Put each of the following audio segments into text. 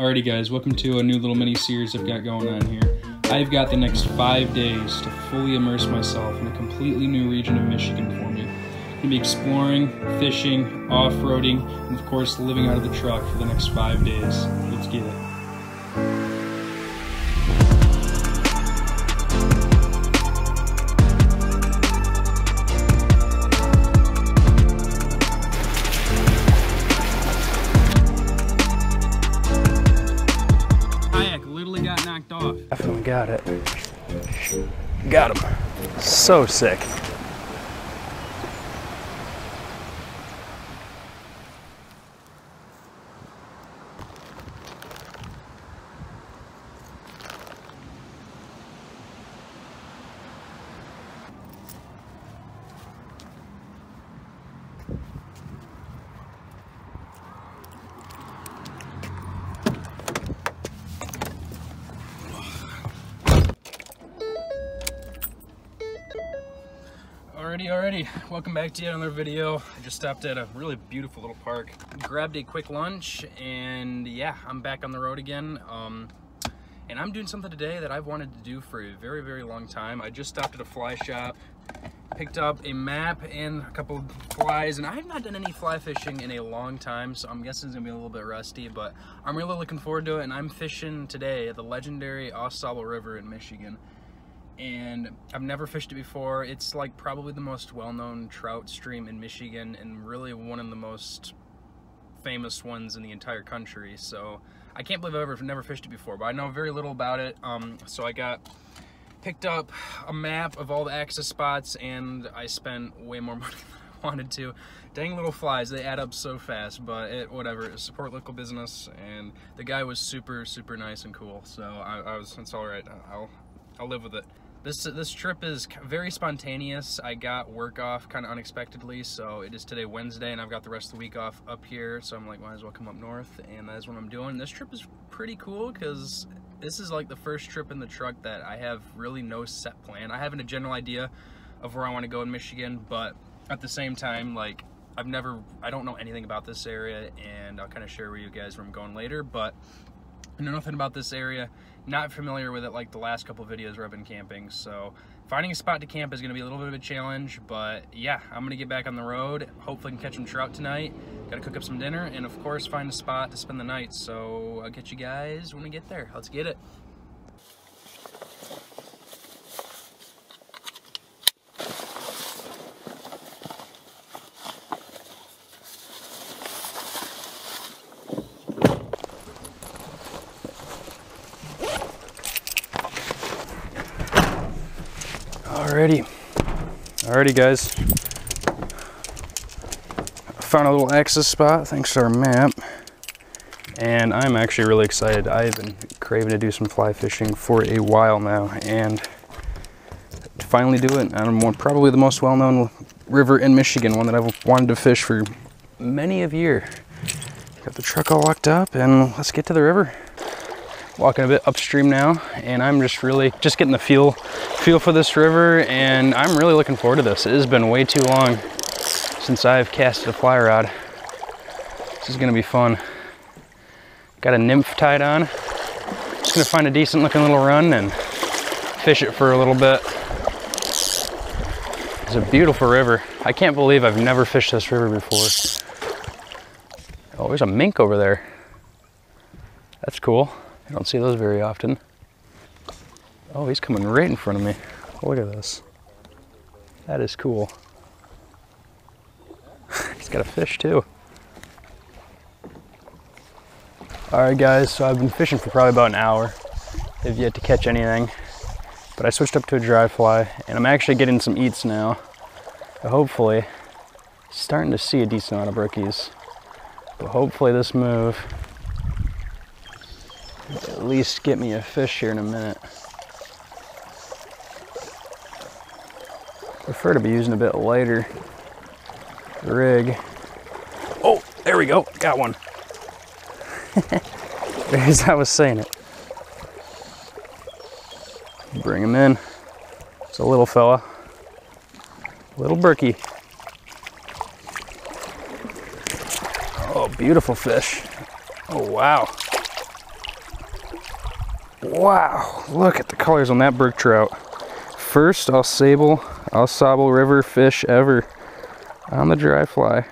Alrighty guys, welcome to a new little mini series I've got going on here. I've got the next five days to fully immerse myself in a completely new region of Michigan for me. I'm gonna be exploring, fishing, off-roading, and of course living out of the truck for the next five days. Let's get it. So sick. Alrighty. Welcome back to yet another video. I just stopped at a really beautiful little park, grabbed a quick lunch, and yeah, I'm back on the road again. Um, and I'm doing something today that I've wanted to do for a very, very long time. I just stopped at a fly shop, picked up a map and a couple flies, and I have not done any fly fishing in a long time, so I'm guessing it's gonna be a little bit rusty, but I'm really looking forward to it, and I'm fishing today at the legendary Au Sable River in Michigan and I've never fished it before. It's like probably the most well-known trout stream in Michigan and really one of the most famous ones in the entire country. So I can't believe I've ever never fished it before, but I know very little about it. Um, so I got picked up a map of all the access spots and I spent way more money than I wanted to. Dang little flies, they add up so fast, but it, whatever, support local business and the guy was super, super nice and cool. So I, I was, it's all right, I'll, I'll live with it. This this trip is very spontaneous. I got work off kind of unexpectedly, so it is today Wednesday, and I've got the rest of the week off up here. So I'm like, might as well come up north, and that is what I'm doing. This trip is pretty cool because this is like the first trip in the truck that I have really no set plan. I have a general idea of where I want to go in Michigan, but at the same time, like I've never, I don't know anything about this area, and I'll kind of share with you guys where I'm going later. But I know nothing about this area not familiar with it like the last couple videos where I've been camping. So finding a spot to camp is going to be a little bit of a challenge, but yeah, I'm going to get back on the road. Hopefully I can catch some trout tonight. Got to cook up some dinner and of course find a spot to spend the night. So I'll get you guys when we get there. Let's get it. Alrighty. Alrighty, guys. Found a little access spot thanks to our map. And I'm actually really excited. I've been craving to do some fly fishing for a while now. And to finally do it on probably the most well-known river in Michigan, one that I've wanted to fish for many of year. Got the truck all locked up and let's get to the river walking a bit upstream now and I'm just really just getting the feel feel for this river and I'm really looking forward to this. It has been way too long since I've casted a fly rod. This is gonna be fun. Got a nymph tied on. Just gonna find a decent looking little run and fish it for a little bit. It's a beautiful river. I can't believe I've never fished this river before. Oh, there's a mink over there. That's cool. I don't see those very often. Oh, he's coming right in front of me. Oh, look at this. That is cool. he's got a fish too. All right guys, so I've been fishing for probably about an hour. I've yet to catch anything, but I switched up to a dry fly and I'm actually getting some eats now. Hopefully, starting to see a decent amount of brookies. But hopefully this move at least get me a fish here in a minute. Prefer to be using a bit lighter rig. Oh, there we go, got one. As I was saying it. Bring him in. It's a little fella. Little brookie. Oh, beautiful fish. Oh, wow. Wow, look at the colors on that brook trout. First Au Sable, Au Sable River fish ever on the dry fly.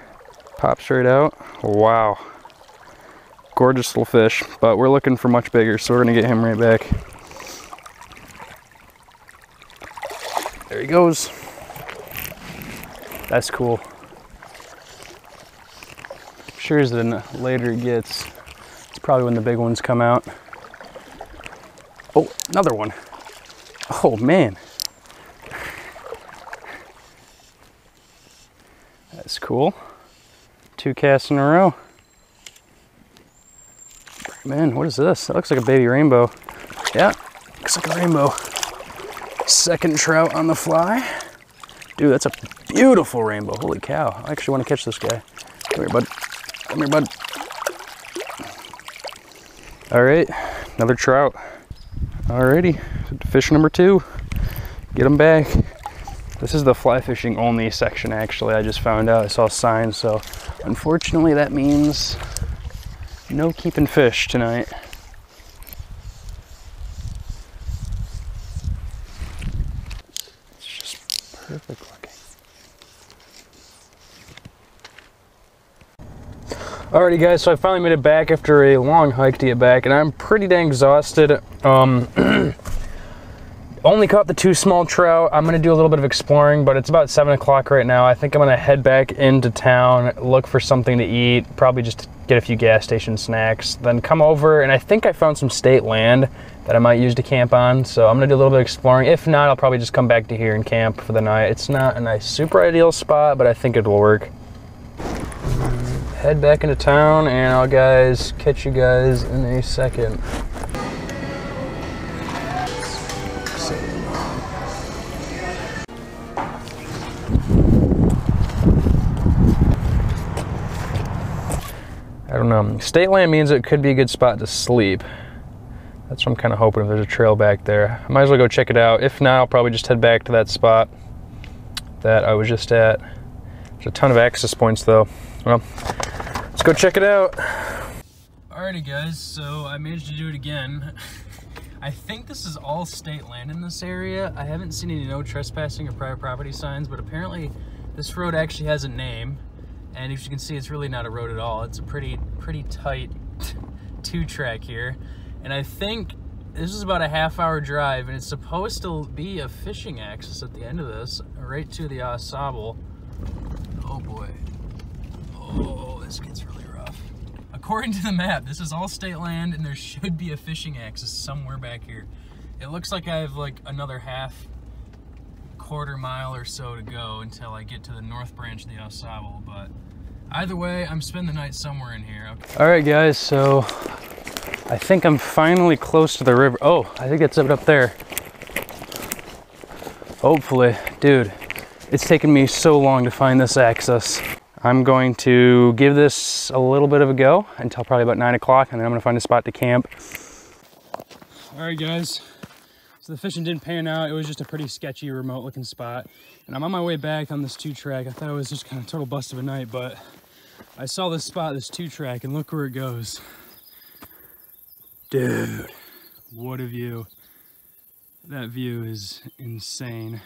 Pop straight out. Wow. Gorgeous little fish, but we're looking for much bigger, so we're gonna get him right back. There he goes. That's cool. Sure as the later it gets, it's probably when the big ones come out. Oh, another one. Oh man. That's cool. Two casts in a row. Man, what is this? That looks like a baby rainbow. Yeah, looks like a rainbow. Second trout on the fly. Dude, that's a beautiful rainbow. Holy cow. I actually want to catch this guy. Come here, bud. Come here, bud. All right, another trout. Alrighty, fish number two. Get them back. This is the fly fishing only section actually. I just found out, I saw signs, so unfortunately that means no keeping fish tonight. It's just perfect looking. Alrighty guys, so I finally made it back after a long hike to get back and I'm pretty dang exhausted. Um, only caught the two small trout. I'm gonna do a little bit of exploring, but it's about seven o'clock right now. I think I'm gonna head back into town, look for something to eat, probably just get a few gas station snacks, then come over and I think I found some state land that I might use to camp on. So I'm gonna do a little bit of exploring. If not, I'll probably just come back to here and camp for the night. It's not a nice, super ideal spot, but I think it'll work. Head back into town and I'll guys catch you guys in a second. I don't know. State land means it could be a good spot to sleep. That's what I'm kind of hoping if there's a trail back there. I might as well go check it out. If not, I'll probably just head back to that spot that I was just at. There's a ton of access points though. Well, let's go check it out. Alrighty guys, so I managed to do it again. I think this is all state land in this area. I haven't seen any no trespassing or private property signs, but apparently this road actually has a name. And as you can see, it's really not a road at all. It's a pretty, pretty tight two track here. And I think this is about a half hour drive and it's supposed to be a fishing access at the end of this, right to the Au Sable. Oh boy. Oh, this gets really rough. According to the map, this is all state land and there should be a fishing access somewhere back here. It looks like I have like another half quarter mile or so to go until I get to the north branch of the Sable, but either way, I'm spending the night somewhere in here. Okay. All right, guys, so I think I'm finally close to the river. Oh, I think it's up up there. Hopefully, dude, it's taken me so long to find this access. I'm going to give this a little bit of a go until probably about nine o'clock, and then I'm gonna find a spot to camp. All right, guys, so the fishing didn't pan out. It was just a pretty sketchy, remote looking spot. And I'm on my way back on this two track. I thought it was just kind of total bust of a night, but I saw this spot, this two track, and look where it goes. Dude, what a view. That view is insane.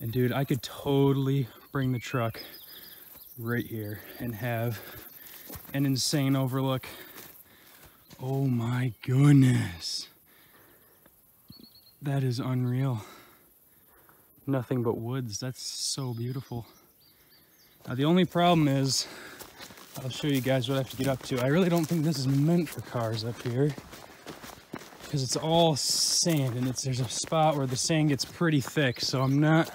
And dude, I could totally bring the truck right here and have an insane overlook. Oh my goodness. That is unreal. Nothing but woods. That's so beautiful. Now the only problem is, I'll show you guys what I have to get up to. I really don't think this is meant for cars up here because it's all sand and it's there's a spot where the sand gets pretty thick. So I'm not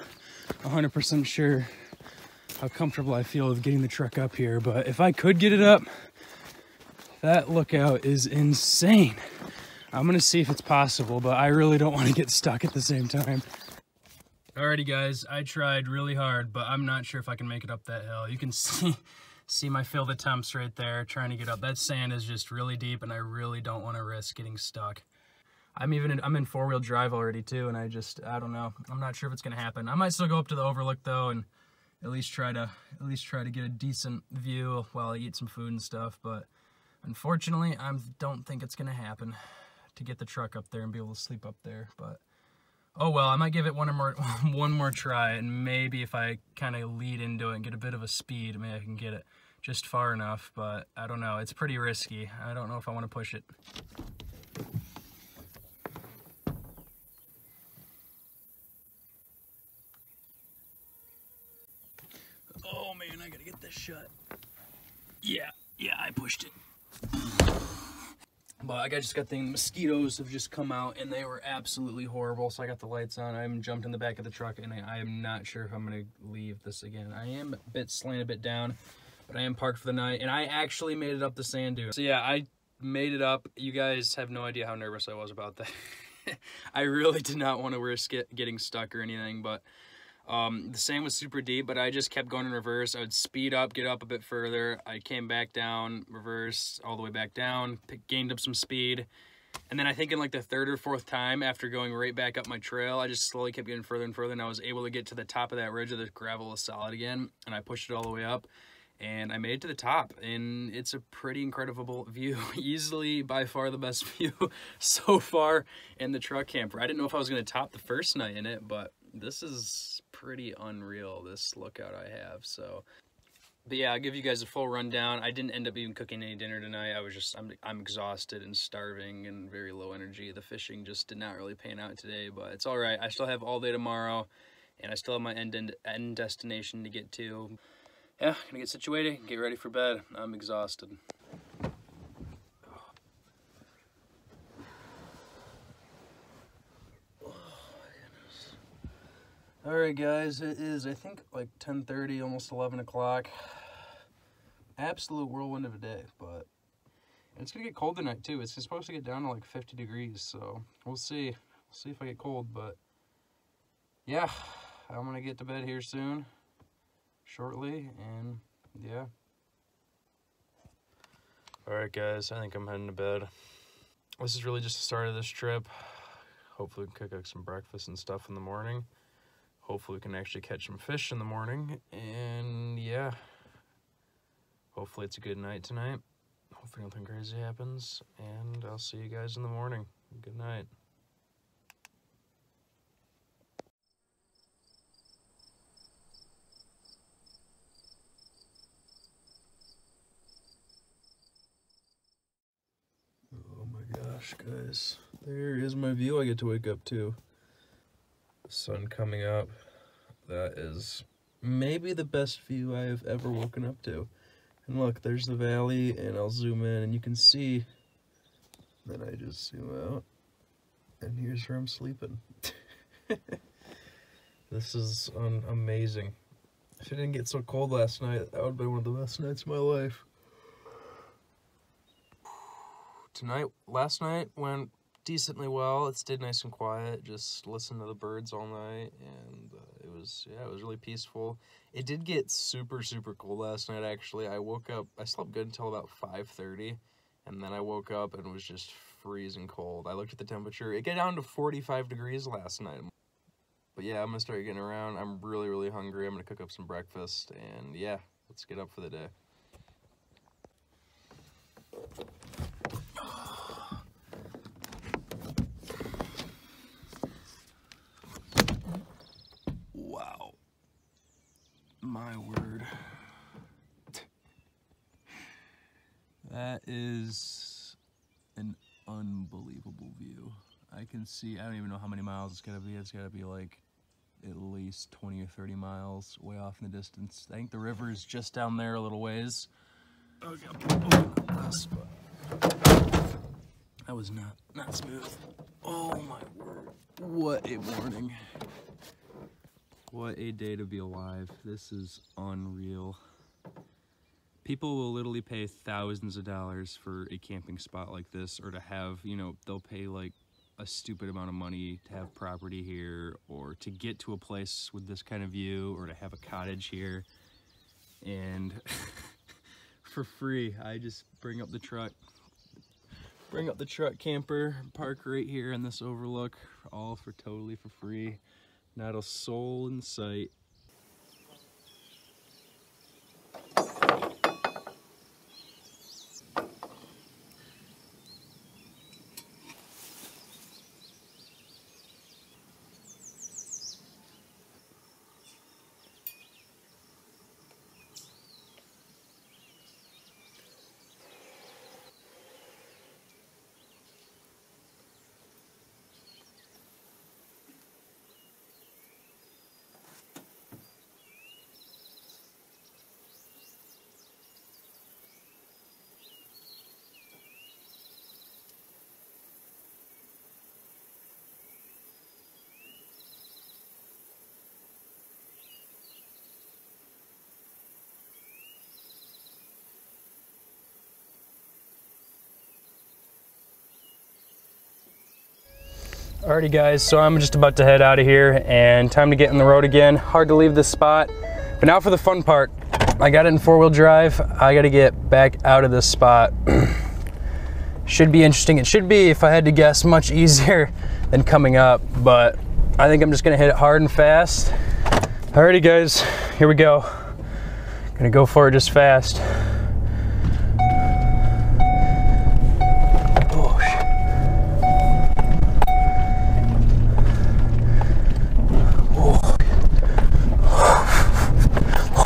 100% sure how comfortable I feel with getting the truck up here. But if I could get it up, that lookout is insane. I'm gonna see if it's possible, but I really don't want to get stuck at the same time. Alrighty guys, I tried really hard, but I'm not sure if I can make it up that hill. You can see see my field attempts right there trying to get up. That sand is just really deep and I really don't want to risk getting stuck. I'm even in, I'm in four-wheel drive already too and I just I don't know. I'm not sure if it's gonna happen. I might still go up to the overlook though and at least try to at least try to get a decent view while I eat some food and stuff, but unfortunately I don't think it's gonna happen to get the truck up there and be able to sleep up there. But oh well, I might give it one more one more try, and maybe if I kind of lead into it and get a bit of a speed, maybe I can get it just far enough. But I don't know. It's pretty risky. I don't know if I want to push it. Oh man, I gotta get this shut. Yeah, yeah, I pushed it. But I just got the mosquitoes have just come out and they were absolutely horrible. So I got the lights on. I am jumped in the back of the truck and I, I am not sure if I'm gonna leave this again. I am a bit slanted a bit down, but I am parked for the night and I actually made it up the sand dune. So yeah, I made it up. You guys have no idea how nervous I was about that. I really did not want to risk it getting stuck or anything, but um, the sand was super deep, but I just kept going in reverse. I would speed up, get up a bit further. I came back down, reverse, all the way back down, gained up some speed. And then I think in like the third or fourth time after going right back up my trail, I just slowly kept getting further and further and I was able to get to the top of that ridge of the gravel was solid again. And I pushed it all the way up and I made it to the top and it's a pretty incredible view. Easily by far the best view so far in the truck camper. I didn't know if I was going to top the first night in it, but this is pretty unreal, this lookout I have. So, but yeah, I'll give you guys a full rundown. I didn't end up even cooking any dinner tonight. I was just, I'm, I'm exhausted and starving and very low energy. The fishing just did not really pan out today, but it's all right. I still have all day tomorrow and I still have my end, end, end destination to get to. Yeah, gonna get situated, get ready for bed. I'm exhausted. All right, guys, it is, I think, like 10.30, almost 11 o'clock. Absolute whirlwind of a day, but it's going to get cold tonight, too. It's supposed to get down to like 50 degrees, so we'll see. We'll see if I get cold, but yeah, I'm going to get to bed here soon, shortly, and yeah. All right, guys, I think I'm heading to bed. This is really just the start of this trip. Hopefully we can cook up some breakfast and stuff in the morning hopefully we can actually catch some fish in the morning. And yeah. Hopefully it's a good night tonight. Hopefully nothing crazy happens. And i'll see you guys in the morning. Good night. Oh my gosh guys. There is my view i get to wake up to sun coming up. That is maybe the best view I have ever woken up to. And look, there's the valley, and I'll zoom in, and you can see. Then I just zoom out, and here's where I'm sleeping. this is um, amazing. If it didn't get so cold last night, that would be one of the best nights of my life. Tonight, last night went decently well. It stayed nice and quiet. Just listened to the birds all night, and uh, it was yeah, it was really peaceful. It did get super super cold last night. Actually, I woke up. I slept good until about five thirty, and then I woke up and was just freezing cold. I looked at the temperature. It got down to forty five degrees last night. But yeah, I'm gonna start getting around. I'm really really hungry. I'm gonna cook up some breakfast, and yeah, let's get up for the day. My word. That is an unbelievable view. I can see, I don't even know how many miles it's gotta be. It's gotta be like at least 20 or 30 miles way off in the distance. I think the river is just down there a little ways. This, that was not, not smooth. Oh my word. What a morning. What a day to be alive. This is unreal. People will literally pay thousands of dollars for a camping spot like this or to have, you know, they'll pay like a stupid amount of money to have property here or to get to a place with this kind of view or to have a cottage here. And for free, I just bring up the truck, bring up the truck camper, park right here in this overlook, all for totally for free. Not a soul in sight. Alrighty guys, so I'm just about to head out of here and time to get in the road again. Hard to leave this spot, but now for the fun part. I got it in four wheel drive. I gotta get back out of this spot. should be interesting. It should be, if I had to guess, much easier than coming up, but I think I'm just gonna hit it hard and fast. Alrighty guys, here we go. Gonna go for it just fast.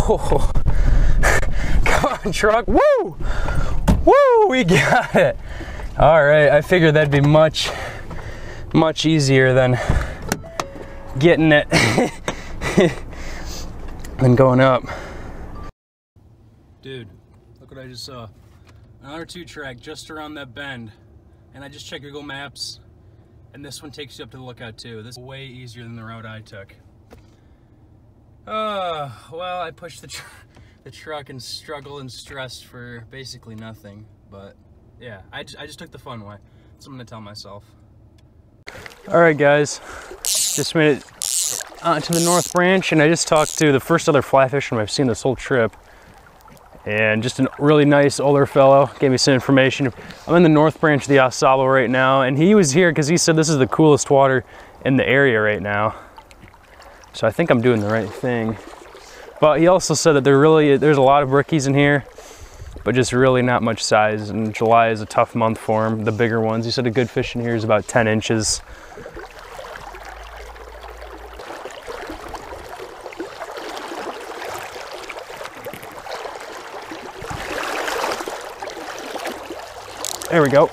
Oh. Come on, truck. Woo! Woo! We got it. All right, I figured that'd be much, much easier than getting it than going up. Dude, look what I just saw. Another two track just around that bend. And I just checked Google Maps, and this one takes you up to the lookout too. This is way easier than the route I took. Uh, well, I pushed the, tr the truck and struggled and stressed for basically nothing. But yeah, I, I just took the fun way. That's what I'm gonna tell myself. All right, guys, just made it onto the North Branch, and I just talked to the first other fly fisherman I've seen this whole trip. And just a really nice older fellow gave me some information. I'm in the North Branch of the AuSable right now, and he was here because he said this is the coolest water in the area right now. So I think I'm doing the right thing. But he also said that there really there's a lot of brookies in here, but just really not much size. And July is a tough month for them, the bigger ones. He said a good fish in here is about 10 inches. There we go.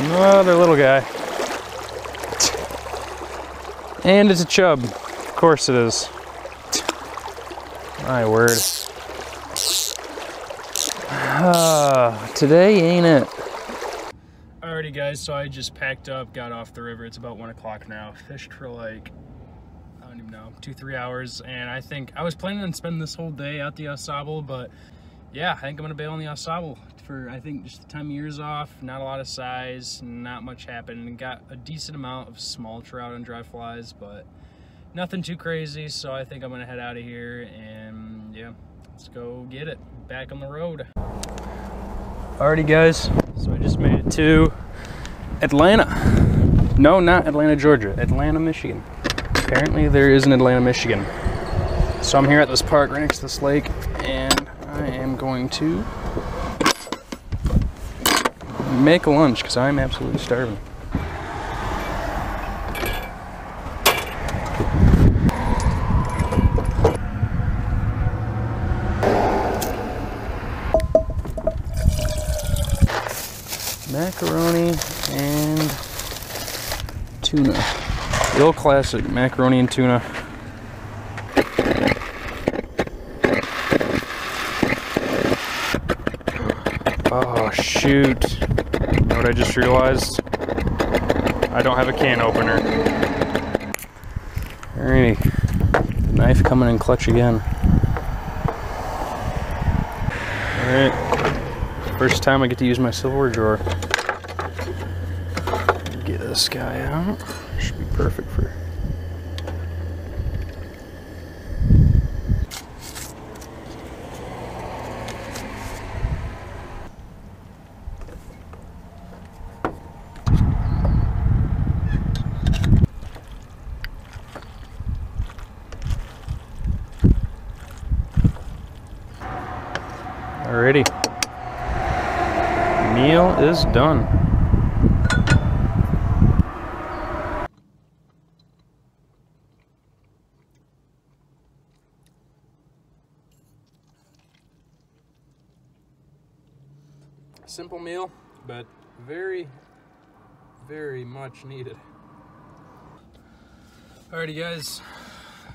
Another little guy. And it's a chub. Of course it is. My word. Uh, today ain't it? Alrighty guys, so I just packed up, got off the river. It's about one o'clock now. Fished for like, I don't even know, two, three hours. And I think, I was planning on spending this whole day at the AuSable, but yeah, I think I'm gonna bail on the AuSable for, I think, just the time of year's off. Not a lot of size, not much happened. Got a decent amount of small trout and dry flies, but nothing too crazy. So I think I'm gonna head out of here and yeah, let's go get it. Back on the road. Alrighty guys, so I just made it to Atlanta. No, not Atlanta, Georgia, Atlanta, Michigan. Apparently there is an Atlanta, Michigan. So I'm here at this park right next to this lake and I am going to make a lunch because I'm absolutely starving. Macaroni and tuna. The old classic macaroni and tuna. Oh, shoot. You know what I just realized? I don't have a can opener. Alrighty. Knife coming in clutch again. Alright. First time I get to use my silverware drawer. Get this guy out. Should be perfect for Alrighty. Meal is done. Simple meal, but very, very much needed. Alrighty guys,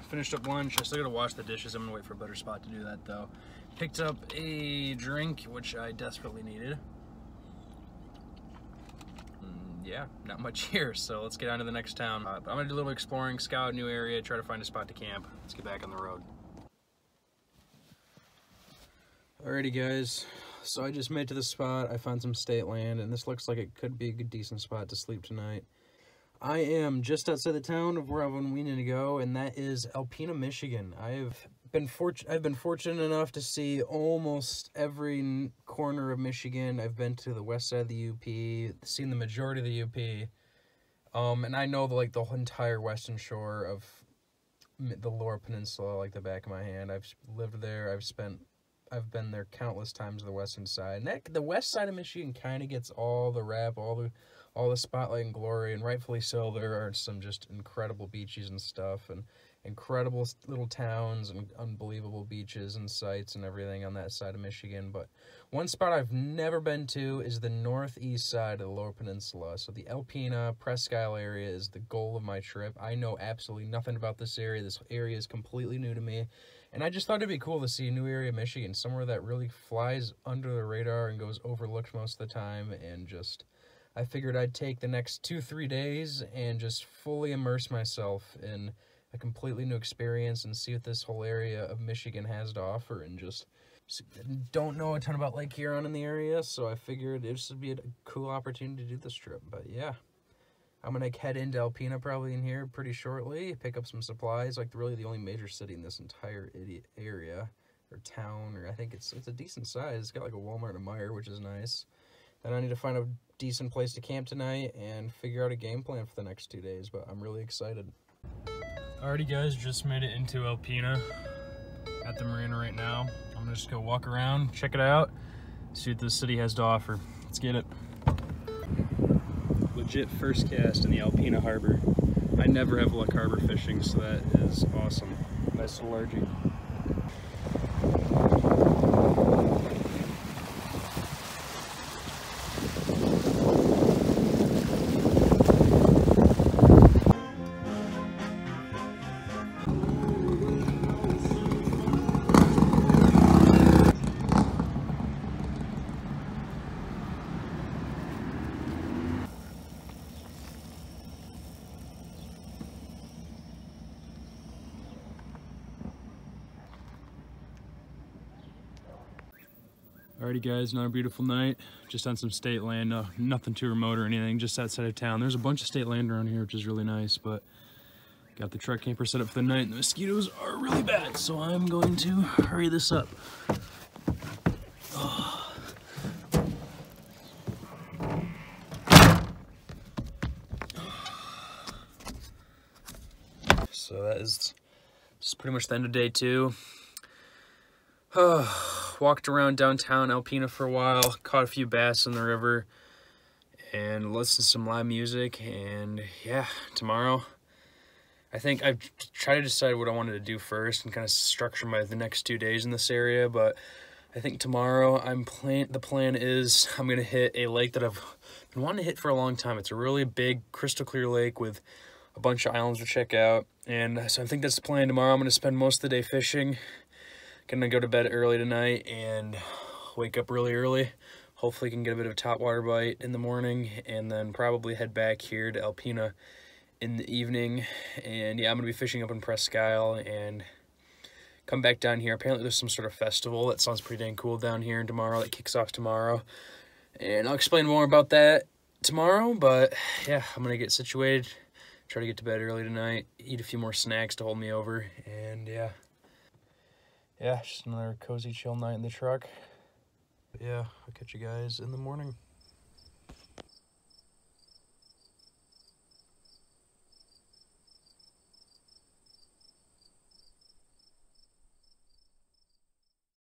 finished up lunch. I still gotta wash the dishes. I'm gonna wait for a better spot to do that though. Picked up a drink, which I desperately needed. Yeah, not much here, so let's get on to the next town. Uh, I'm gonna do a little exploring, scout a new area, try to find a spot to camp. Let's get back on the road. Alrighty guys, so I just made to the spot. I found some state land, and this looks like it could be a good, decent spot to sleep tonight. I am just outside the town of where I've been meaning to go, and that is Alpena, Michigan. I've been fortunate. I've been fortunate enough to see almost every corner of Michigan. I've been to the west side of the UP, seen the majority of the UP, um, and I know the, like the entire western shore of the Lower Peninsula like the back of my hand. I've lived there. I've spent I've been there countless times the western side. And that, the west side of Michigan kind of gets all the rap, all the all the spotlight and glory, and rightfully so. There are some just incredible beaches and stuff, and incredible little towns and unbelievable beaches and sights and everything on that side of Michigan. But one spot I've never been to is the northeast side of the Lower Peninsula. So the Alpena Presque Isle area is the goal of my trip. I know absolutely nothing about this area. This area is completely new to me. And I just thought it'd be cool to see a new area of Michigan, somewhere that really flies under the radar and goes overlooked most of the time. And just, I figured I'd take the next two, three days and just fully immerse myself in a completely new experience and see what this whole area of Michigan has to offer and just don't know a ton about Lake Huron in the area, so I figured this would be a cool opportunity to do this trip. But yeah, I'm gonna head into Alpena probably in here pretty shortly, pick up some supplies. Like really the only major city in this entire area or town, or I think it's it's a decent size. It's got like a Walmart and a Meijer, which is nice. Then I need to find a decent place to camp tonight and figure out a game plan for the next two days. But I'm really excited. Alrighty guys, just made it into Alpena at the marina right now. I'm gonna just go walk around, check it out, see what the city has to offer. Let's get it. Legit first cast in the Alpena Harbor. I never have luck harbor fishing, so that is awesome. Nice little. Guys, another beautiful night. Just on some state land, uh, nothing too remote or anything, just outside of town. There's a bunch of state land around here, which is really nice, but got the truck camper set up for the night and the mosquitoes are really bad, so I'm going to hurry this up. Oh. So that is, is pretty much the end of day two. Oh walked around downtown Alpena for a while, caught a few bass in the river, and listened to some live music. And yeah, tomorrow, I think I've tried to decide what I wanted to do first and kind of structure my the next two days in this area. But I think tomorrow I'm plan. The plan is I'm gonna hit a lake that I've been wanting to hit for a long time. It's a really big, crystal clear lake with a bunch of islands to check out. And so I think that's the plan tomorrow. I'm gonna spend most of the day fishing Gonna go to bed early tonight and wake up really early. Hopefully can get a bit of a top water bite in the morning and then probably head back here to Alpena in the evening. And yeah, I'm gonna be fishing up in Presque Isle and come back down here. Apparently there's some sort of festival that sounds pretty dang cool down here and tomorrow that kicks off tomorrow. And I'll explain more about that tomorrow, but yeah, I'm gonna get situated, try to get to bed early tonight, eat a few more snacks to hold me over, and yeah yeah, just another cozy chill night in the truck. But yeah, I'll catch you guys in the morning.